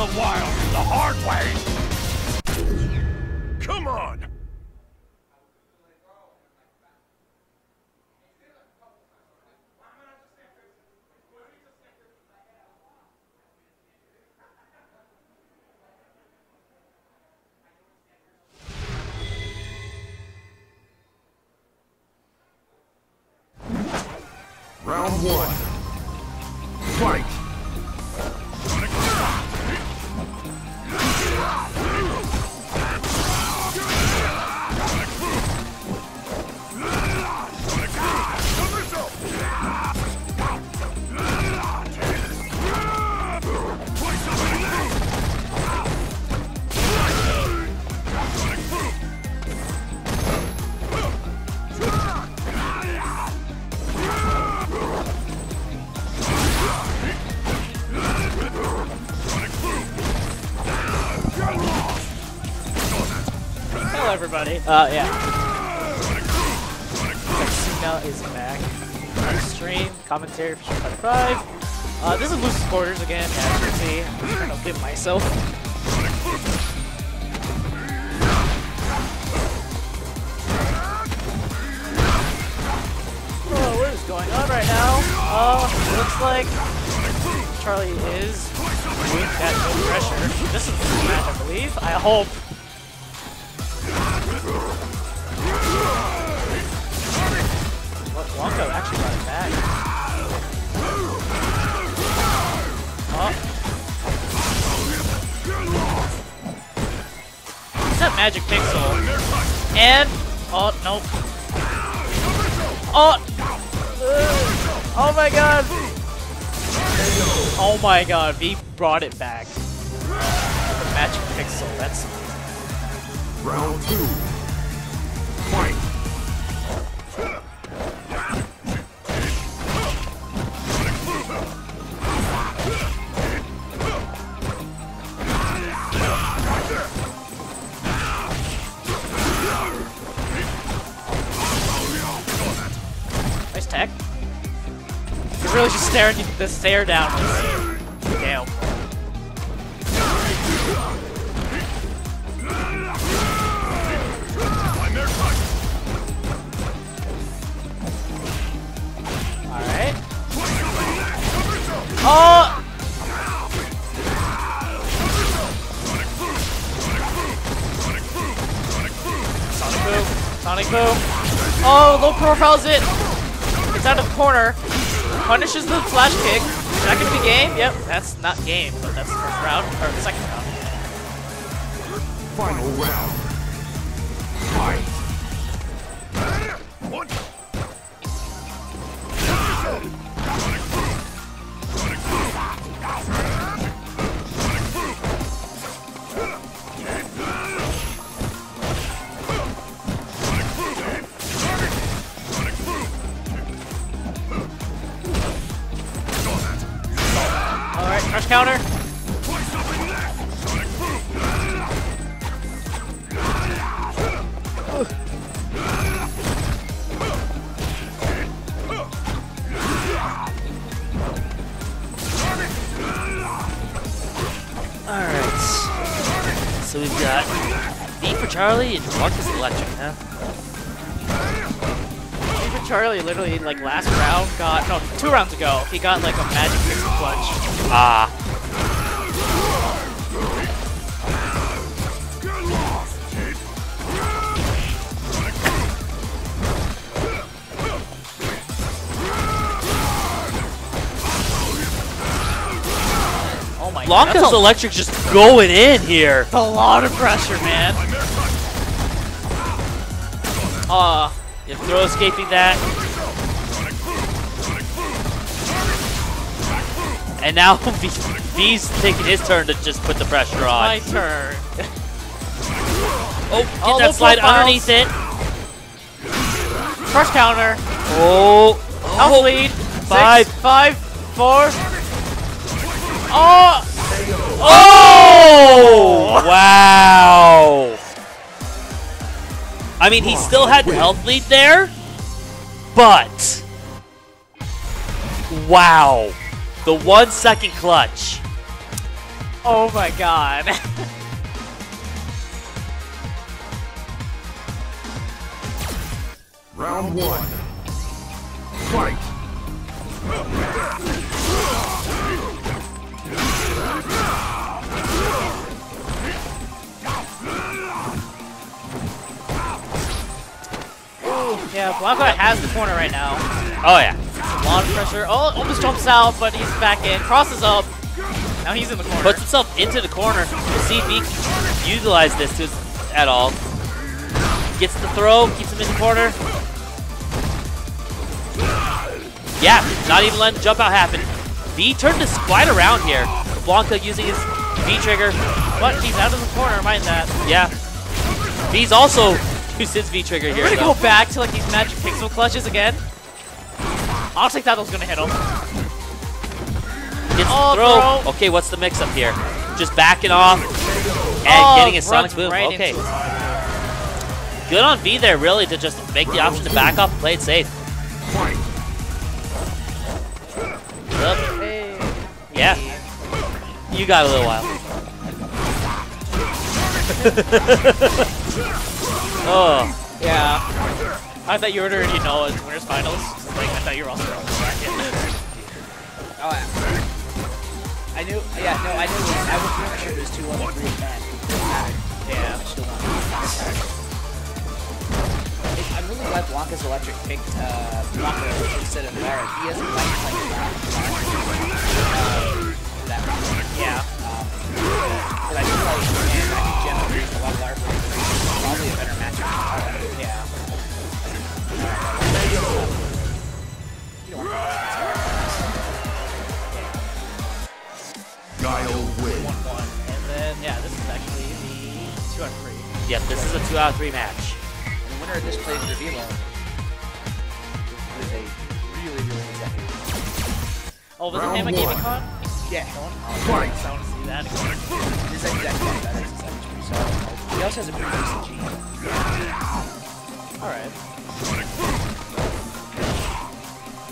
the wild the hard way. Come on. Round one. Everybody. Uh, yeah. Sexina is back. On stream, commentary for Street Fighter 5. Uh, this is Lucy's Quarters again, as you can see. I'm trying to myself. Oh, what is going on right now? Uh, looks like Charlie is doing that no pressure. This is the match, I believe. I hope. What, actually got it back. Oh. Is that Magic Pixel? And, oh, nope. Oh! Oh my god! Oh my god, V brought it back. The Magic Pixel, that's Round two. Fight! Really just staring the stare down. Damn. Alright. Oh! Sonic boom. Sonic boom. Oh, low profiles it. It's out of the corner. Punishes the flash kick. Is that gonna be game? Yep, that's not game, but that's the first round, or the second round. Final round. Fight! Alright, Charlie and Marcus Electric, huh? For Charlie literally like last round got no two rounds ago he got like a magic pixel clutch. Ah. Oh my god. Blanka's electric just going in here. That's a lot of pressure, man. Uh, you throw escaping that. And now V- V's taking his turn to just put the pressure on. My turn. Oh, get Oh, that slide underneath it. Crush counter. Oh, Health oh, lead. Five. Six, five, four. Oh! Oh! Wow! I mean, he still had the health lead there, but wow, the one second clutch. Oh my god. Round one. Fight! Yeah, Blanka has the corner right now. Oh yeah. A lot of pressure. Oh, almost jumps out, but he's back in. Crosses up. Now he's in the corner. Puts himself into the corner. We'll see if he can utilize this to at all. Gets the throw, keeps him in the corner. Yeah, not even letting the jump out happen. V turned this quite around here. Blanka using his V trigger. But he's out of the corner, mind that. Yeah. V's also used his V trigger here. We're gonna though. go back to like these magic pixel clutches again. Honestly, thought that was gonna hit him. Gets Oh, throw. Okay, what's the mix up here? Just backing off and Oh, getting his sonic boom. right okay. Good on V there, really, to just make the option to back off and play it safe. Hey. Yeah. You got a little while. oh, Yeah. I thought you were already know it's winners finals. Like I thought you were also on the bracket. Oh, yeah. I knew, yeah, no, I knew, I was pretty sure it was 2 1 3 man. yeah. I still won. It- I'm really glad Blanka's Electric picked uh, Blanka instead of Laura. He has a light like that. Uh, that. Yeah. Um, out of three match. And the winner of this plays the Velo. With a really, really executive. Oh, was Round it him at. Gaming Con? Yeah. Fight! I want to see that. again. His executive that is his pretty solid. He also has a pretty decent G. All right.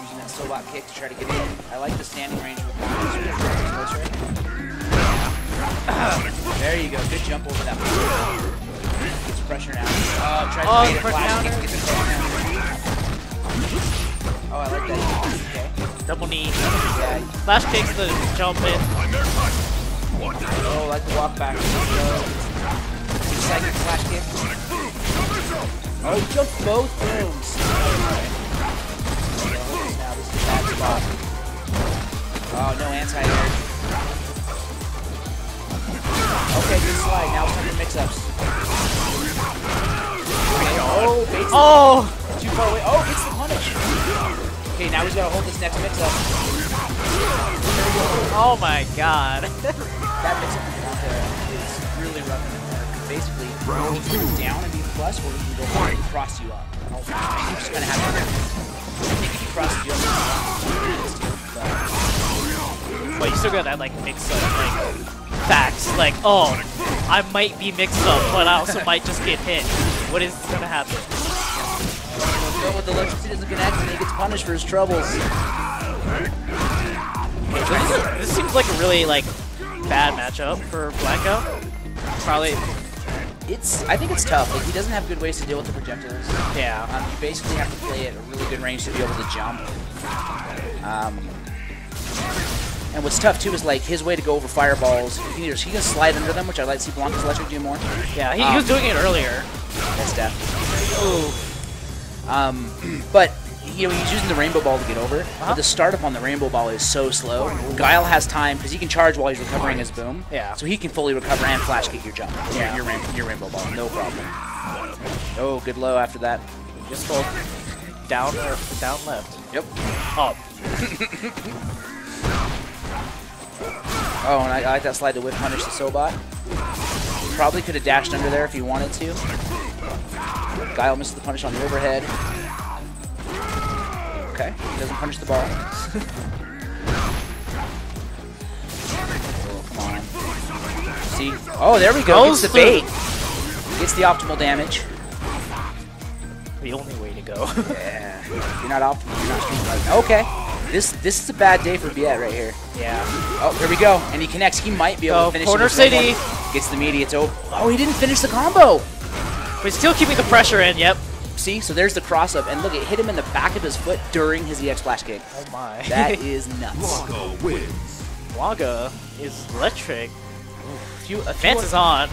Using that Sobat kick to try to get in. I like the standing range with Blanka. So that's really close, right? There you go. Good jump over that. Gets pressure now. Uh, oh, tries Oh, to bait a flash counter. kick to get crush counter. Oh, I like that. Okay. Double knee. Yeah. Flash kicks the jump in. Oh, like the walk back. Second flash kick. Oh, he jumped both rooms. Now this is a bad spot. Oh, no anti-air. Okay, good slide. Now it's time for mix-ups. Okay, oh, baits Oh! too far away. Oh, gets the punish. Okay, now he's got to hold this next mix-up. Oh my god. That mix-up is out there is really rough in the. Basically, Round he can go down and be plus, or he can go up and cross you up. And also, you just kind of have to. I think if he crosses you up, but But you still got that like mix up like facts. Like, oh, I might be mixed up, but I also might just get hit. What is gonna happen? Go with the electricity doesn't connect, and he gets punished for his troubles. This seems like a really like bad matchup for Blanka. Probably, It's. I think it's tough. Like he doesn't have good ways to deal with the projectiles. yeah. Um, you basically have to play at a really good range to be able to jump. Um, and what's tough too is like his way to go over fireballs. He can, he can slide under them, which I like to see Blanka's Electric do more. Yeah, he, he was doing it earlier. That's death. Um, but you know he's using the rainbow ball to get over. But the startup on the rainbow ball is so slow. Guile has time because he can charge while he's recovering his boom. Yeah. So he can fully recover and flash kick your jump. Yeah. Your, rain, your rainbow ball, no problem. Oh, good low after that. Just hold down or down left. Yep. Up. Oh, and I, I like that slide to whip punish the Sobat. Probably could have dashed under there if he wanted to. Guile misses the punish on the overhead. Okay, he doesn't punish the ball. oh, come on. See? Oh, there we go. Gets the bait. Gets the optimal damage. The only way to go. Yeah. You're not optimal. You're not fighting. Okay. This this is a bad day for Viet right here. Yeah. Oh, here we go. And he connects. He might be able Go, to oh, finish corner it with one city. Gets the immediate over. Oh, he didn't finish the combo. But he's still keeping the pressure in, yep. See, so there's the cross up, and look, it hit him in the back of his foot during his EX flash kick. Oh my. That is nuts. Blanka wins. Waga is electric. If you, if you Advance is on.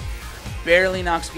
barely knocks